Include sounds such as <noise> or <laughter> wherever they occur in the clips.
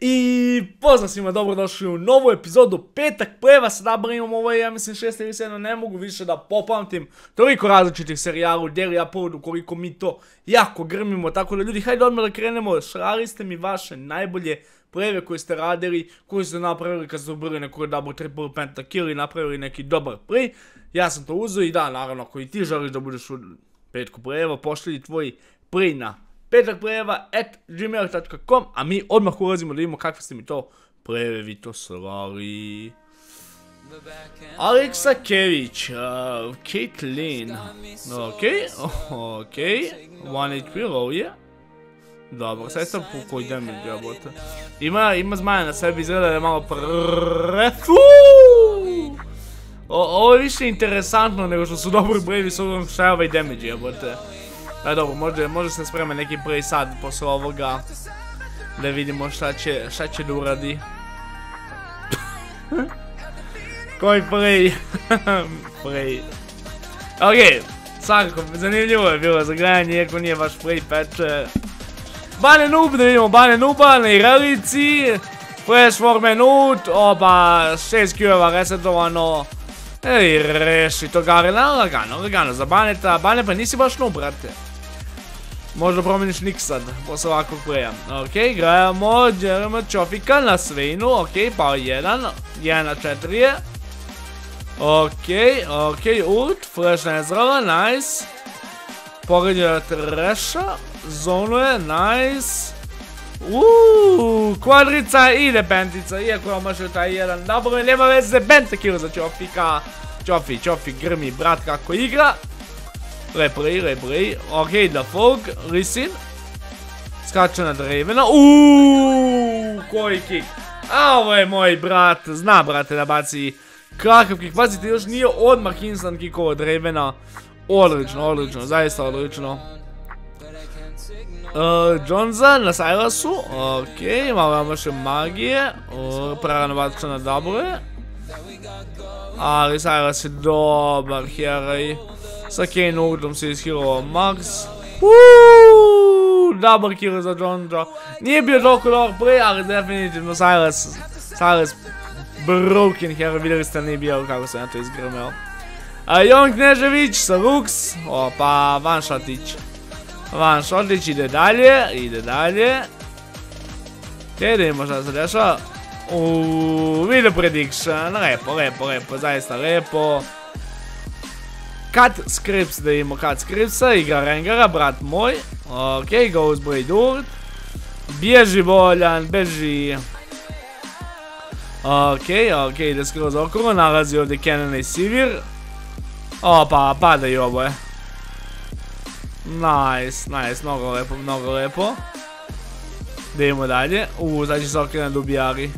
I pozdrav svima, dobrodošli u novu epizodu. Petak pleva, sada brinimo ovo je, ja mislim, šest ili ne mogu više da popamtim toliko različitih serijala u Daily Uploadu, koliko mi to jako grmimo, tako da ljudi, hajde odmah da krenemo, šariste mi vaše najbolje pleve koje ste radili, koje ste napravili kad ste ubili neku double triple pentakill i napravili neki dobar play, ja sam to uzeo i da, naravno, ako i ti želiš da budeš u petku pleva, pošli tvoj play na gmail.com, a mi odmah ulazimo da vidimo kakve ste mi to plejevi to slali. Aleksa Kević, uh, Caitlyn, ok, ok, 1 HP low je. Dobro, sad sam po koji damage jebote. Ima, ima zmaja na sebi, izgleda da je malo prefu. Ovo je više interesantno nego što su dobri brevi s obzirom šta je ovaj damage jebote. A dobro, možda, možda se spreme neki prvi sad posle ovoga. Da vidimo šta će, šta će da uradi. <laughs> Koji play? <laughs> play. Ok, svakako, zanimljivo je bilo za gledanje, iako nije baš play patch. Bane noob, da vidimo bane nooba na irelici. Flash for minut, opa, 6 Q-eva resetovano. I reši to Garena, lagano, lagano za Baneta. Bane pa nisi baš noob, brate. Možda promeniš nik sad, posle ovakvog playa. Ok, gledamo Jerema Čofika na Sveinu, ok, pa 1, 1 na 4 je. Ok, ok, ult, flash nezrala, nice. Pogađa Treša, zonuje, nice. Uuuu, kvadrica ide pentica, iako je može taj jedan double, nema veze, pentakill za Čofika. Čofi, Čofi grmi, brat kako igra. Replay, replay. Ok, da Fog, Lisin. Skače na Dravena. Uuuu, koji kick. A ovo je moj brat, zna brate da baci kakav kick. Pazite, još nije odmah instant kick ovo Dravena. Odlično, odlično, zaista odlično. Jonza na Silasu, ok, malo imamo još magije, prarano bačka na double. Ali Silas je dobar heroj. Sa Kane Urdom se ishirao Max. Uuuu, double kill za Jonjo. Nije bio toliko dobar play, ali definitivno Silas, Silas broken hero, vidjeli ste nije bio kako se na to izgrmeo. Jon Knežević sa Lux, opa, van shotić. Van shotić ide dalje, ide dalje. Gdje idemo šta se dešava? Uuuu, video prediction, lepo, lepo, lepo, zaista lepo. Cut Scripts da imamo Cut Scriptsa, igra Rengara, brat moj. Ok, Ghostblade ult. Bježi voljan, beži. Ok, ok, ide skroz okolo, nalazi ovdje Kenan i Sivir. Opa, padaju oboje. Nice, nice, mnogo lepo, mnogo lepo. Da idemo dalje. Uuu, sad će se okrenuti dubijari.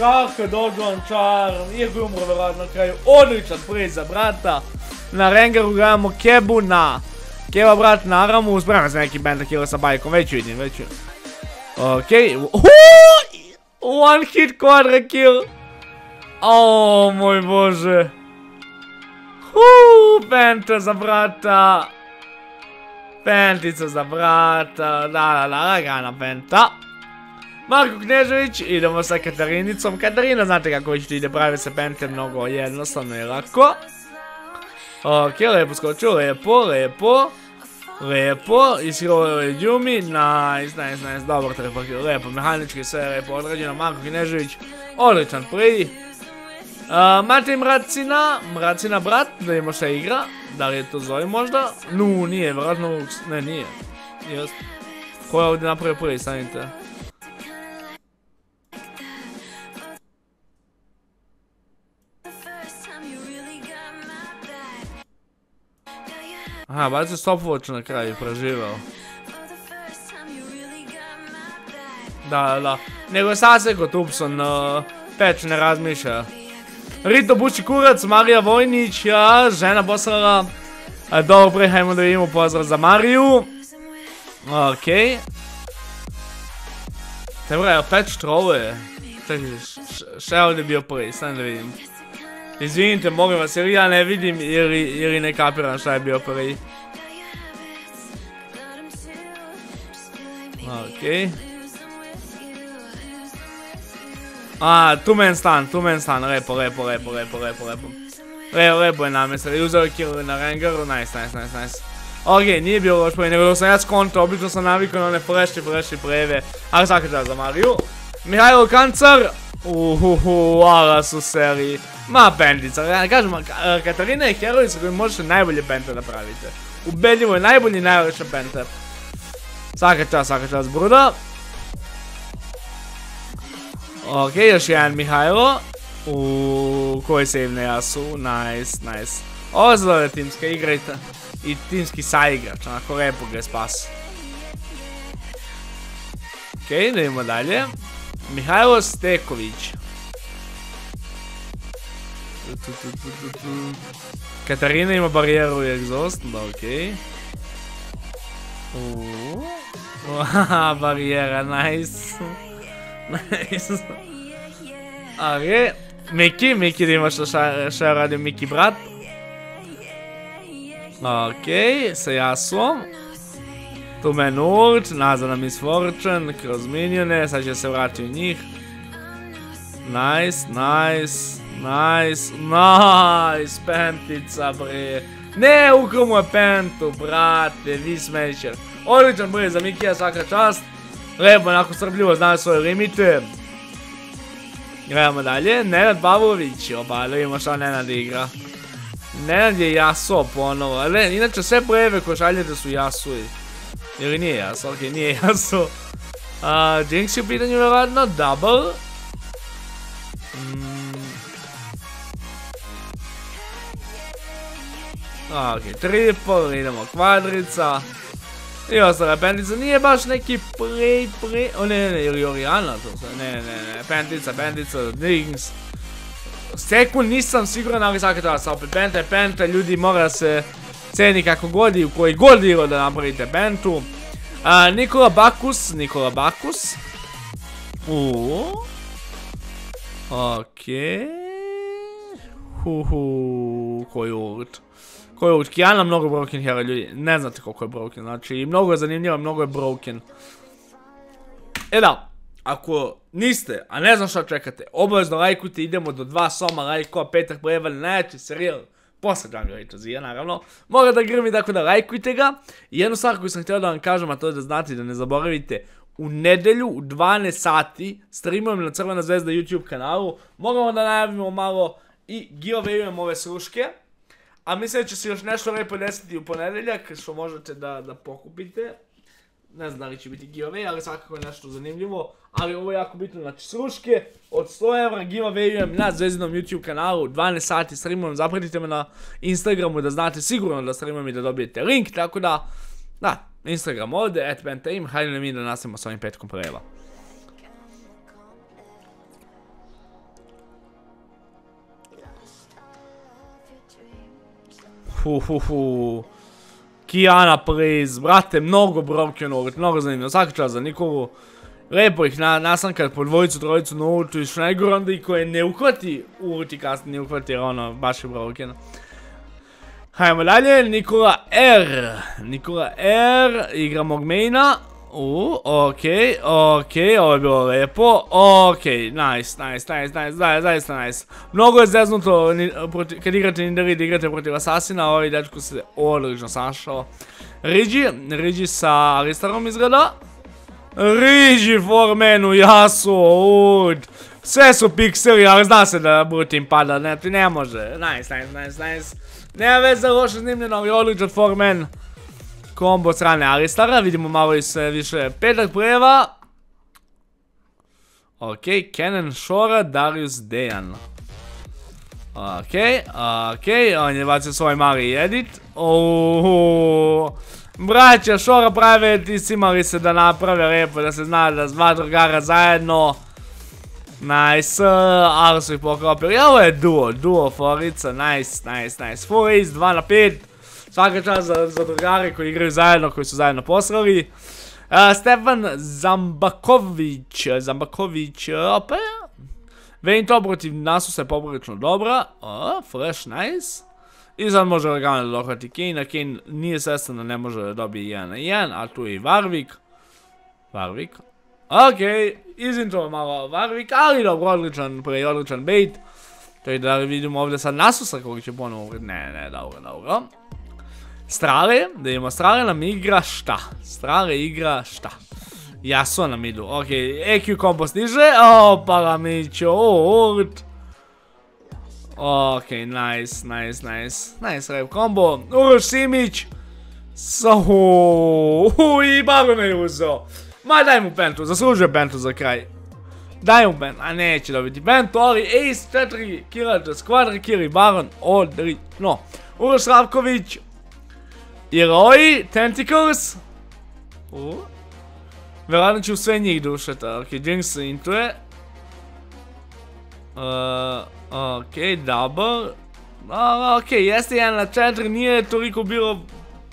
Kako dođu čar, nije bi umro vjerojatno na kraju, odličan priz za brata. Na Rengaru gledamo Kebuna. Keba brat na Aramu, spremam se neki pentakilla sa bajkom, već vidim, već vidim. Okej, one hit quadra kill. O moj bože. Uuu, penta za brata. Pentica za brata, da da da, lagana penta. Marko Knežević, idemo sa Katarinicom. Katarina, znate kako već ide, pravi se pente mnogo jednostavno i lako. Ok, lepo skočio, lepo, lepo. Lepo, ishirao je Yumi, nice, nice, nice, dobro treba, lepo, mehanički sve lepo odrađeno, Marko Knežević, odličan prvi. Matej Mracina, Mracina brat, da šta igra, da li je to zove možda? Nu, nije, vjerojatno, ne, nije. Jest. Ko je ovdje napravio prvi, stanite. Aha, bacio stopwatch na kraju, preživao. Da, da. Nego sad kod Upson uh, Peć ne razmišlja. Rito Buči Kurac, Marija Vojnić, ja, žena poslala. Dobro, hajmo da vidimo pozdrav za Mariju. Okej. Dobra, ja Peć troluje. Čekaj, šta je ovdje bio prvi, sam da vidim. Izvinite, molim vas, jer ja ne vidim ili ne kapiram šta je bio prvi. Okej. A, tu men stan, tu men stan, lepo, lepo, lepo, lepo, lepo, lepo. Lepo, lepo je namjestili, uzeo kill na Rengaru, nice, nice, nice, nice. Ok, nije bio loš play, nego sam ja skonto, obično sam navikao na one flashi, flashi, preve, ali svaka čast za Mariju. Mihajlo Kancar, uhuhu, ala su seriji. Ma bendica, ja kažem, Katarina je heroj sa kojim možete najbolje bente napravite. Ubedljivo je najbolji i najlepše bente. Svaka čast, svaka Bruda. Ok, još jedan Mihajlo. Uuu, koji save na Jasu, nice, nice. Ovo se zove timska igra i timski saigrač, onako lepo ga je spas. Ok, idemo dalje. Mihajlo Steković. Katarina ima barijeru i egzost, da okej. Haha, <laughs> barijera, nice. Nice. Ok, Miki, Miki da ima što je radio Miki brat. Ok, sa Jasom. Tu me Nurt, nazad na Miss Fortune, kroz minione, sad će se vratiti u njih. Nice, nice, nice, nice, pentica bre. Ne, ukro mu je pentu, brate, vi smešer. Odličan bre, za Mikija svaka čast. Lepo, onako strpljivo zna svoje limite. Gledamo dalje, Nenad Pavlović, oba, da vidimo šta Nenad igra. Nenad je Jaso ponovo, ali inače sve breve koje šaljete su Jasuji. Ili nije Jaso, okej, nije Jaso. Jinx je u pitanju vjerojatno, double. Ok, triple, idemo kvadrica. I ostale pentica, nije baš neki pre, pre... O ne, ne, ili Oriana to ne, ne, ne, pentica, pentica, Dings. Sekund nisam siguran, ali svaka čast, opet penta je ljudi mora se ceni kako god i u koji god igro da napravite pentu. Nikola Bakus, Nikola Bakus. Uuu. Okej. Huhu, Koji ult, Kijana mnogo broken hero ljudi, ne znate koliko je broken, znači mnogo je zanimljivo, mnogo je broken. E da, ako niste, a ne znam šta čekate, obavezno lajkujte, idemo do dva soma lajkova, Petar Brevalj, najjači serijal, posle Jungle Rage naravno, mora da grmi, tako da lajkujte ga. I jednu stvar koju sam htio da vam kažem, a to je da znate da ne zaboravite, u nedelju u 12 sati streamujem na Crvena zvezda YouTube kanalu, mogamo da najavimo malo i giveawayujem ove sluške. A mislim da će se još nešto lepo desiti u ponedeljak, što možete da, da pokupite. Ne znam da li će biti giveaway, ali svakako je nešto zanimljivo. Ali ovo je jako bitno, znači sluške od 100 evra giveawayujem na Zvezdinom YouTube kanalu, 12 sati streamujem, zapratite me na Instagramu da znate sigurno da streamujem i da dobijete link, tako da, da, Instagram ovdje, at hajde mi da nastavimo s ovim petkom preva. Huhuhu. Kijana, please. Brate, mnogo broken ult, mnogo zanimljivo. Svaka čast za Nikolu. Lepo ih nasankat po dvojicu, trojicu na ultu i što najgore onda i koje ne uhvati ulti kasnije ne uhvati jer ono, baš je broken. Hajmo dalje, Nikola R. Nikola R, igra mog maina. U, okej, okej, ovo je bilo lepo, okej, nice, nice, nice, nice, zaista nice. Mnogo je zeznuto kad igrate Ninderid, igrate protiv Asasina, ovaj dečko se odlično sašao. Rigi, Rigi sa Alistarom izgleda. Rigi for menu, jasu, ud. Sve su pikseli, ali zna se da Brutin pada, ne, ti ne može. Nice, nice, nice, nice. Nema veze, loše snimljeno, ali odličan for men kombo strane Alistara, vidimo malo i sve više petak preva. Ok, Kenan Shora, Darius Dejan. Ok, ok, on je bacio svoj mali edit. Uuuu. Braća Shora prave, ti si imali se da naprave lijepo, da se zna da dva drugara zajedno. Nice, ali su ih pokropili. Ovo je duo, duo forica, nice, nice, nice. Full ace, 2 na 5. Svaka čast za, za drugare koji igraju zajedno, koji su zajedno poslali. Stefan Zambaković, Zambaković, opet. Vein to protiv Nasusa je poprilično dobra. O, fresh, nice. I sad može lagano da dohvati Kane, a Kane nije svestan da ne može da dobije 1 na 1, a tu je i Varvik. Warwick. Ok, izintro malo Warwick, ali dobro, odličan, prvi odličan bait. To je da vidimo ovdje sad Nasusa koji će ponovo ne, ne, dobro, dobro. Strale, da imamo Strale nam igra šta? Strale igra šta? Jaso nam idu, ok, EQ kombo stiže, o, Paramićo, urt. Ok, nice, nice, nice, nice rap combo, Uroš Simić, so, i Baron je uzeo. Ma daj mu pentu, zaslužuje pentu za kraj. Daj mu pentu, a neće dobiti pentu, ali Ace 4 killače, skvadri killi, Baron, odlično. Uroš Ravković, Heroji, Tentacles. Vjerojatno ću sve njih dušati, ok, Jinx se intuje. ok, double. ok, jeste 1 na 4, nije toliko bilo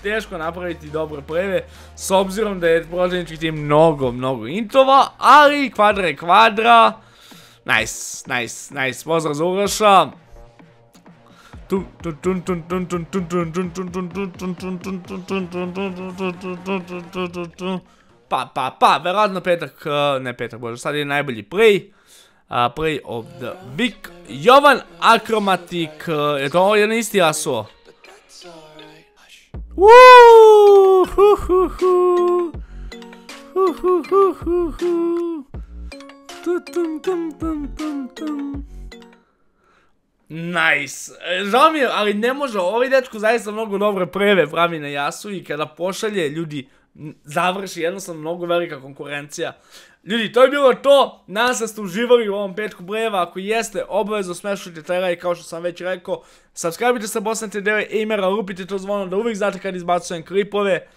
teško napraviti dobre preve, s obzirom da je protivnički tim mnogo, mnogo intova, ali kvadra je kvadra. Nice, nice, nice, pozdrav za Uroša. Pa, pa, pa, verovatno petak, ne petak, bože, sad je najbolji play. Play of the week. Jovan Akromatik, je to jedan isti asuo? Uuuu, hu hu hu. Hu hu hu hu hu. Tu tum tum tum tum tum. Nice. Žao mi je, ali ne može, ovaj dečko zaista mnogo dobre preve pravi na jasu i kada pošalje ljudi završi jednostavno mnogo velika konkurencija. Ljudi, to je bilo to. Nadam se ste uživali u ovom petku breva. Ako jeste, obavezno smešujte taj kao što sam već rekao. Subscribe se Bosna TV Amera, lupite to zvono da uvijek znate kad izbacujem klipove.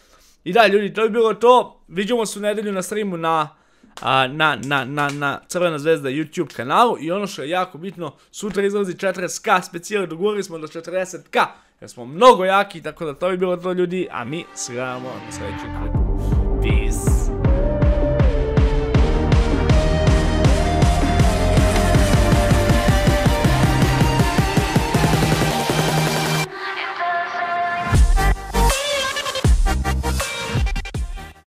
I da, ljudi, to je bilo to. Vidimo se u nedelju na streamu na, na, na, na, na Crvena zvezda YouTube kanalu. I ono što je jako bitno, sutra izlazi 40k specijali, dogovorili smo do 40k. Jer smo mnogo jaki, tako da to je bilo to ljudi, a mi se gledamo na sljedećem klipu. Peace.